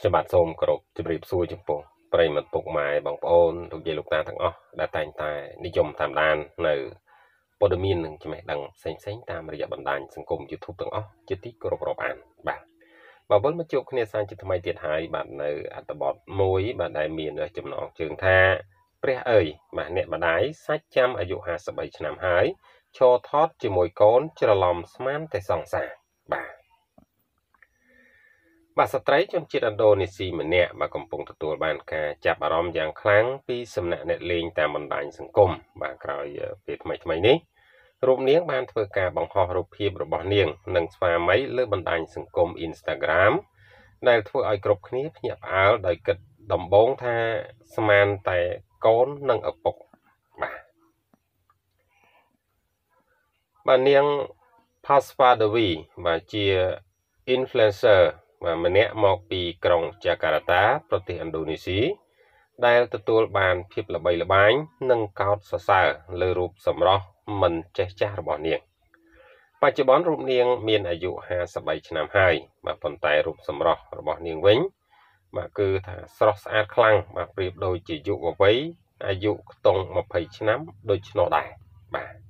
ខ្ញុំបាទសូមគោរពជម្រាបសួរចំពោះប្រិយមិត្តពុកម៉ែបងប្អូនលោកយាយលោកតាទាំងអស់ដែលតែងតែនិយមតាមដាននៅព័ត៌មាននិងចំណេះដឹងផ្សេងៗតាមរយៈបណ្ដាញសង្គម YouTube ទាំងអស់ជាទីគោរពរាប់អានបាទបាទវិលមកជួបគ្នាសាជាថ្មីទៀតហើយបាទនៅអត្ថបទមួយបាទដែលមានចំណងជើងថា ព្រះអើយបាទអ្នកម្ដាយសាច់ចាំអាយុ53ឆ្នាំហើយឈរថតជាមួយកូនច្រឡំស្មានតែសង្សារបាទ បាទស្ត្រីជនជាតិឥណ្ឌូនេស៊ីម្នាក់បាទកំពុងទទួលបានការចាប់អារម្មណ៍យ៉ាងខ្លាំងពីសំណាក់អ្នកលេងតាមបណ្ដាញសង្គមបាទក្រោយពេលថ្មីថ្មីនេះរូបនាងបានធ្វើការបង្ហោះរូបភាពរបស់នាង និងស្វាមីលើបណ្ដាញសង្គម Instagram ដែលធ្វើឲ្យគ្រប់គ្នាភ្ញាក់ផ្អើលដោយគិតដំបូងថាស្មានតែកូននិងឪពុកបាទបាទនាង Pasva Devi បាទជា influencer បាទម្នាក់មកពីក្រុងចាកាតា ប្រទេសឥណ្ឌូនេស៊ីដែលទទួលបានភាពល្បីល្បាញនិងកោតសរសើរលើរូបសម្រស់មិនចេះចាស់របស់នាង បច្ចុប្បន្នរូបនាង មានអាយុ53ឆ្នាំហើយបាទប៉ុន្តែរូបសម្រស់របស់នាងវិញបាទគឺថាស្រស់ស្អាតខ្លាំងបាទប្រៀបដូចជាយុវវ័យអាយុខ្ទង់20ឆ្នាំដូចឆ្នោះដែរបាទ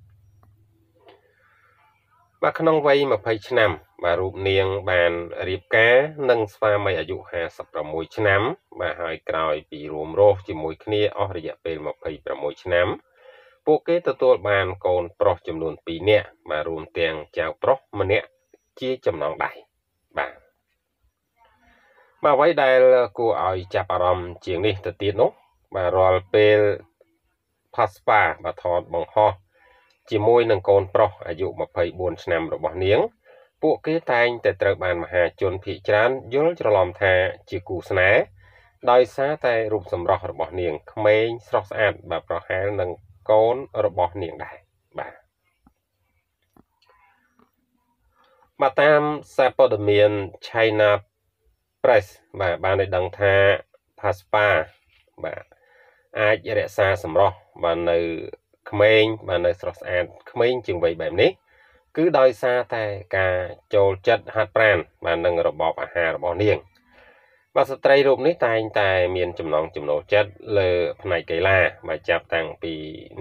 បាទក្នុងវ័យ20ឆ្នាំ បាទរូបនាងបានរៀបការនិងស្វាមីអាយុ56ឆ្នាំ បាទហើយក្រោយពីរួមរស់ជាមួយគ្នាអស់រយៈពេល26ឆ្នាំពួកគេទទួលបានកូនប្រុសចំនួន2នាក់បាទរួមទាំងចៅប្រុសម្នាក់ជាចំណងដៃបាទបាទអ្វីដែលគួរឲ្យចាប់អារម្មណ៍ជាងនេះទៅទៀតនោះបាទរាល់ពេល Paspa បាទថតបង្ហោះ ជាមួយនឹងកូនប្រុសអាយុ24ឆ្នាំរបស់នាង ពួកគេតែងតែត្រូវបានមហាជនភ័យច្រើនយល់ច្រឡំថាជាគូស្នេហ៍ដោយសារតែរូបសម្រស់របស់នាងក្មេងស្រស់ស្អាតបាទប្រហែលនឹងកូនរបស់នាងដែរបាទមកតាមសារព័ត៌មាន China Press បាទបានឲ្យដឹងថា Paspa បាទអាចរក្សាសម្រស់បាននៅ ក្មេងបាននៅស្រស់ស្អាតក្មេងជាងវ័យបែបនេះគឺដោយសារតែការចូលចិត្តហាត់ប្រាណបាននឹងរបបអាហាររបស់នាងបាទស្ត្រីរូបនេះតែងតែមានចំណងចំណូលចិត្តលើផ្នែកកីឡាបាទចាប់តាំងពី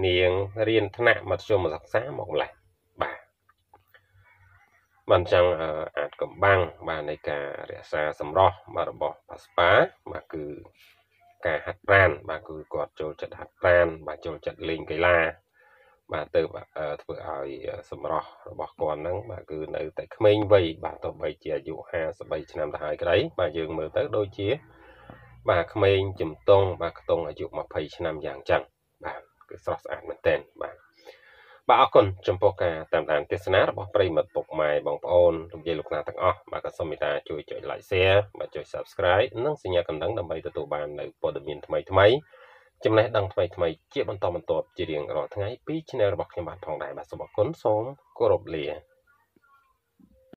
នាងរៀនថ្នាក់មធ្យមសិក្សាមកម្លេះបាទបានចឹងអាចកំបាំងបាទនៃការរក្សាសម្រស់បាទរបស់ប៉ាស្ប៉ាបាទគឺ ការហាត់ប្រាណបាទគឺគាត់ចូលចិត្តហាត់ប្រាណបាទចូលចិត្តលេងកីឡាបាទទៅធ្វើឲ្យសម្រស់របស់គាត់ហ្នឹងបាទគឺនៅតែក្មេងវ័យបាទទោះបីជាអាយុ53ឆ្នាំទៅហើយក្តីបាទយើងមើលទៅដូចជា បាទក្មេងជំទង់បាទខ្ទង់អាយុ20ឆ្នាំយ៉ាងចឹងបាទគឺស្រស់ស្អាតមែនទែន បាទបាទអរគុណចំពោះការតាមដានទស្សនារបស់ប្រិមិត្តពុកម៉ែបងប្អូនលោកយាយលោកតាទាំងអស់បាទក៏សូមមេត្តាជួយចុច like share បាទចុច subscribe និងសញ្ញាកណ្ដឹងដើម្បីទទួលបាននូវព័ត៌មានថ្មីថ្មីចំណេះដឹងថ្មីថ្មីជាបន្តបន្ទាប់ជារៀងរាល់ថ្ងៃពី Channel របស់ខ្ញុំបាទផងដែរបាទសូមអរគុណសូមគោរពលា